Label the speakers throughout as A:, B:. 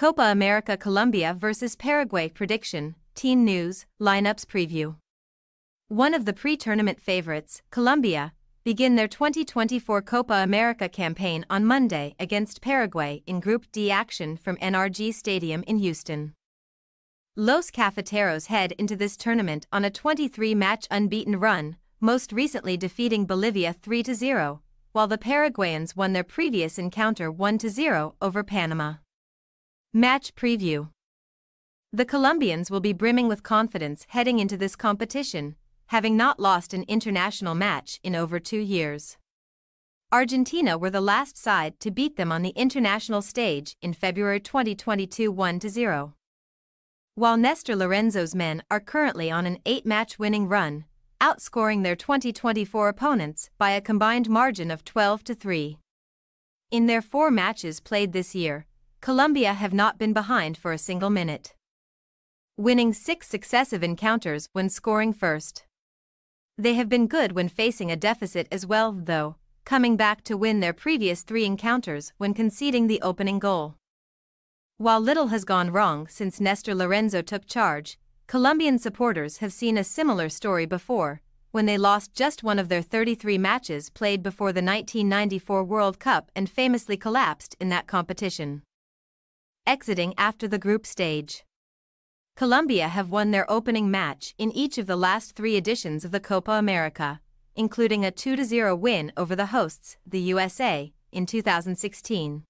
A: Copa America Colombia vs Paraguay prediction, Teen news, lineups preview. One of the pre-tournament favorites, Colombia, begin their 2024 Copa America campaign on Monday against Paraguay in Group D action from NRG Stadium in Houston. Los Cafeteros head into this tournament on a 23-match unbeaten run, most recently defeating Bolivia 3-0, while the Paraguayans won their previous encounter 1-0 over Panama. Match Preview The Colombians will be brimming with confidence heading into this competition, having not lost an international match in over two years. Argentina were the last side to beat them on the international stage in February 2022 1-0. While Nestor Lorenzo's men are currently on an eight-match winning run, outscoring their 2024 opponents by a combined margin of 12 to 3. In their four matches played this year, Colombia have not been behind for a single minute. Winning six successive encounters when scoring first. They have been good when facing a deficit as well, though, coming back to win their previous three encounters when conceding the opening goal. While little has gone wrong since Nestor Lorenzo took charge, Colombian supporters have seen a similar story before, when they lost just one of their 33 matches played before the 1994 World Cup and famously collapsed in that competition. Exiting after the group stage. Colombia have won their opening match in each of the last three editions of the Copa America, including a 2-0 win over the hosts, the USA, in 2016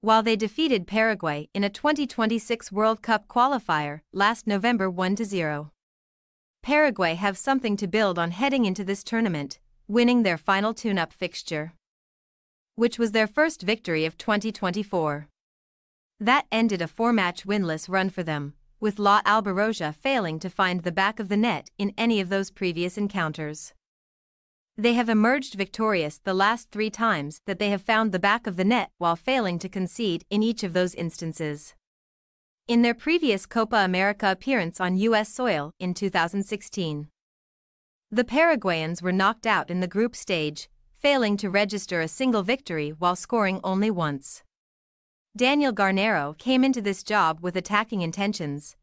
A: while they defeated Paraguay in a 2026 World Cup qualifier last November 1-0. Paraguay have something to build on heading into this tournament, winning their final tune-up fixture, which was their first victory of 2024. That ended a four-match winless run for them, with La Albirroja failing to find the back of the net in any of those previous encounters. They have emerged victorious the last three times that they have found the back of the net while failing to concede in each of those instances. In their previous Copa America appearance on U.S. soil in 2016, the Paraguayans were knocked out in the group stage, failing to register a single victory while scoring only once. Daniel Garnero came into this job with attacking intentions.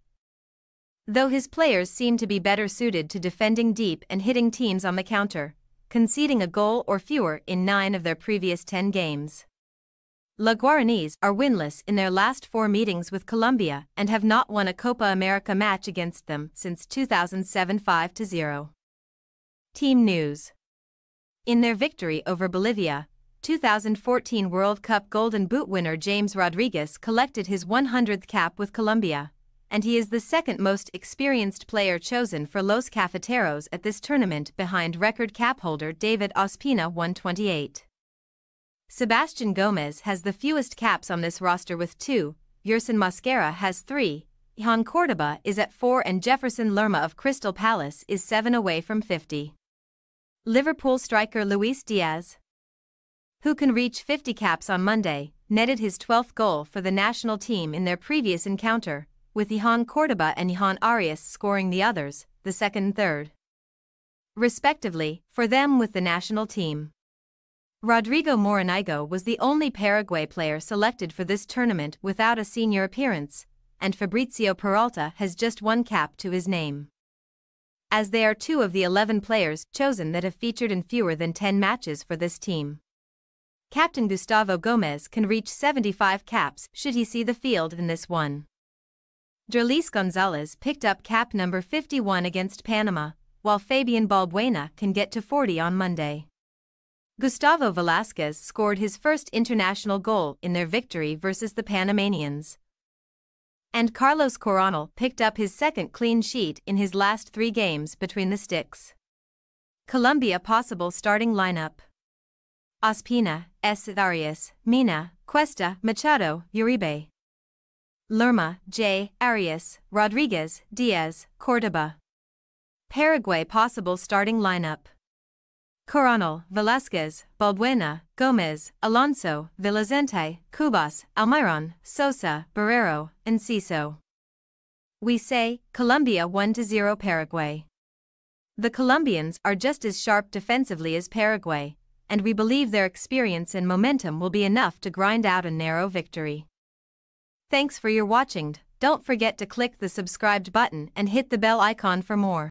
A: Though his players seem to be better suited to defending deep and hitting teams on the counter, conceding a goal or fewer in nine of their previous 10 games. La Guaranis are winless in their last four meetings with Colombia and have not won a Copa America match against them since 2007 5-0. Team News In their victory over Bolivia, 2014 World Cup Golden Boot winner James Rodriguez collected his 100th cap with Colombia and he is the second most experienced player chosen for Los Cafeteros at this tournament behind record cap holder David Ospina 128. Sebastian Gomez has the fewest caps on this roster with two, Yerson Mosquera has three, Jhon Cordoba is at four and Jefferson Lerma of Crystal Palace is seven away from 50. Liverpool striker Luis Diaz, who can reach 50 caps on Monday, netted his 12th goal for the national team in their previous encounter, with Jhon Cordoba and Jhon Arias scoring the others, the second and third. Respectively, for them with the national team. Rodrigo Morinigo was the only Paraguay player selected for this tournament without a senior appearance, and Fabrizio Peralta has just one cap to his name. As they are two of the 11 players chosen that have featured in fewer than 10 matches for this team. Captain Gustavo Gomez can reach 75 caps should he see the field in this one. Derlis Gonzalez picked up cap number 51 against Panama, while Fabian Balbuena can get to 40 on Monday. Gustavo Velasquez scored his first international goal in their victory versus the Panamanians. And Carlos Coronel picked up his second clean sheet in his last three games between the sticks. Colombia possible starting lineup. Ospina, S. Arias, Mina, Cuesta, Machado, Uribe. Lerma, J. Arias, Rodriguez, Diaz, Cordoba. Paraguay possible starting lineup. Coronel, Velasquez, Balbuena, Gomez, Alonso, Villasanti, Cubas, Almiron, Sosa, Bareiro, Enciso. We say, Colombia 1-0 Paraguay. The Colombians are just as sharp defensively as Paraguay, and we believe their experience and momentum will be enough to grind out a narrow victory. Thanks for your watching. Don't forget to click the subscribed button and hit the bell icon for more.